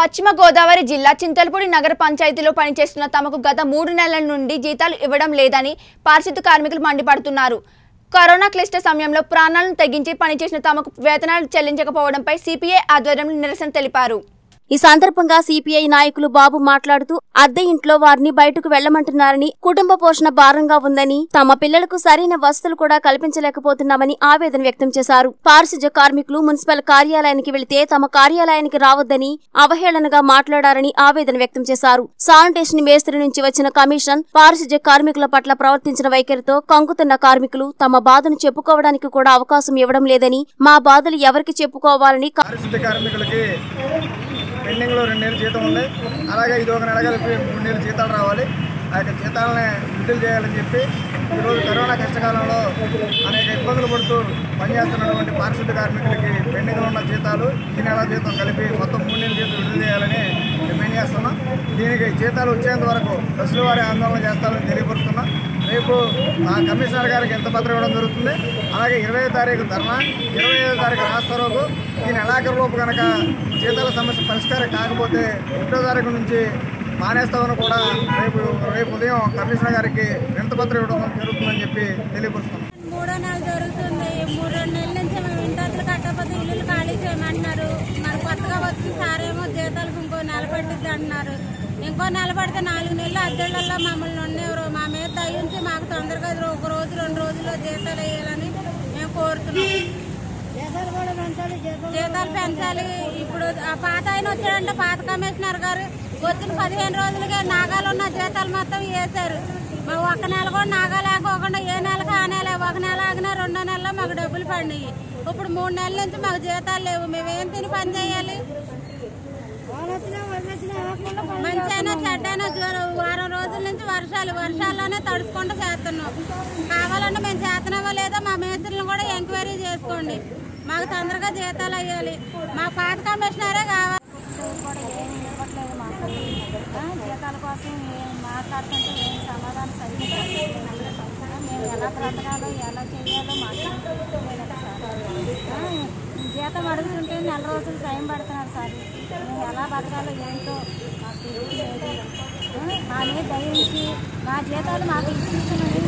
పశ్చిమ గోదావరి జిల్లా చింతలపూడి నగర పంచాయతీలో పనిచేస్తున్న తమకు గత మూడు నెలల నుండి జీతాలు ఇవ్వడం లేదని పారిశుద్ధ కార్మికులు మండిపడుతున్నారు. కరోనా క్లిష్ట సమయంలో ప్రాణాలను తెగించి పనిచేసిన తమకు వేతనాలు చెల్లించకపోవడంపై సిపిఐ ఆధ్వర్యంలో నిరసన తెలిపారు. ఈ సందర్భంగా సిపిఐ నాయకులు బాబు మాట్లాడుతూ అద్దె ఇంట్లో వారిని బయటకు వెళ్ళమంటున్నారని కుటుంబ పోషణ భారంగా ఉందని తమ పిల్లలకు సరైన వసతులు కూడా కల్పించలేకపోతున్నామని ఆవేదన వ్యక్తం చేశారు. పారిశుధ్య కార్మికులు మున్సిపల్ కార్యాలయానికి వెళితే తమ కార్యాలయానికి రావద్దని అవహేళనగా మాట్లాడారని ఆవేదన వ్యక్తం చేశారు. శానిటేషన్ మేస్త్రి నుంచి వచ్చిన కమిషన్ పారిశుధ్య కార్మికుల పట్ల ప్రవర్తించిన వైఖరితో కంగుతున్న కార్మికులు తమ బాధను చెప్పుకోవడానికి కూడా అవకాశం ఇవ్వడం లేదని మా బాధలు ఎవరికి చెప్పుకోవాలని కార్మికులకి పెండింగ్లో రెండు నెలలు జీతం ఉంది. అలాగే ఇది ఒక నెల కలిపి మూడు నెలలు జీతాలు రావాలి. ఆ యొక్క జీతాలని విడుదల చేయాలని చెప్పి ఈరోజు కరోనా కష్టకాలంలో అనేక ఇబ్బందులు పడుతూ పనిచేస్తున్నటువంటి పారిశుద్ధ్య కార్మికులకి పెండింగ్లో ఉన్న జీతాలు ఈ నెల జీతం కలిపి మొత్తం మూడు నెలల జీతం విడుదల చేయాలని డిమాండ్ చేస్తున్నాం. దీనికి జీతాలు వచ్చేంత వరకు బస్సుల వారి ఆందోళన చేస్తారని తెలియపరుస్తున్నాం. రేపు ఆ కమిషనర్ గారికి ఎంత పత్రం ఇవ్వడం జరుగుతుంది. అలాగే ఇరవై తారీఖు ధర్నా ఇరవై ఐదో తారీఖు రాస్తారోకు ఈ నెలాఖరులోపు కనుక జీతాల సమస్య పరిష్కారం కాకపోతే ఒకటో తారీఖు నుంచి మానేస్తామని కూడా రేపు రేపు ఉదయం కమిషనర్ గారికి వింతపత్రం ఇవ్వడం జరుగుతుందని చెప్పి తెలియపరుస్తున్నాం. మూడో నెల జరుగుతుంది. మూడు రెండు నెలల నుంచి మేము ఇంటర్లు కట్టకపోతే ఇల్లు ఖాళీ చేయమంటున్నారు. మరి కొత్తగా వచ్చిన సారేమో జీతాలకు ఇంకో నెల పట్టిద్ది అంటున్నారు. ఇంకో నెల పడితే నాలుగు నెలలు అద్దెళ్ళల్లో మమ్మల్ని ఉండేవారు. మా మీద దయించి మాకు తొందరగా ఒక రోజు రెండు రోజుల్లో జీతాలు వేయాలని మేము కోరుతున్నాం. జీతాలు పెంచాలి. ఇప్పుడు ఆ పాత ఆయన వచ్చాడంటే పాత కమిషనర్ గారు. వచ్చిన పదిహేను రోజులకే నాగాలు ఉన్న జీతాలు మొత్తం వేశారు. ఒక నెల కూడా నాగా లేకోకుండా ఏ నెలకు ఆ నెల ఒక నెల ఆగినా రెండో నెలలో మాకు డబ్బులు పడినాయి. ఇప్పుడు మూడు నెలల నుంచి మాకు జీతాలు లేవు. మేమేం తిని పని చేయాలి మంచైనా చెడ్డైనా జ్వరం వారం రోజుల నుంచి వర్షాలు వర్షాల్లోనే తడుచుకుంటూ చేస్తున్నాం. కావాలంటే మేము చేస్తున్నామో లేదో మా మేస్త్రులను కూడా ఎంక్వైరీ చేసుకోండి. మాకు తొందరగా జీతాలు అయ్యాలి. మా పాత కమిషనరే కావాలి. జీతాల కోసం మాట్లాడుతుంటే ఏం సమాధానం సరిగ్గా మేము ఎలా బ్రతకాలో ఎలా చేయాలో మాట్లాడుతున్నాం సార్. జీతం అడుగుతుంటే నెల రోజులు టైం పడుతున్నారు సార్. మేము ఎలా బతకాలో ఏంటో మాకు తెలియదు. ఆ, మా మీద దయించి మా జీతాలు మాకు ఇప్పించమని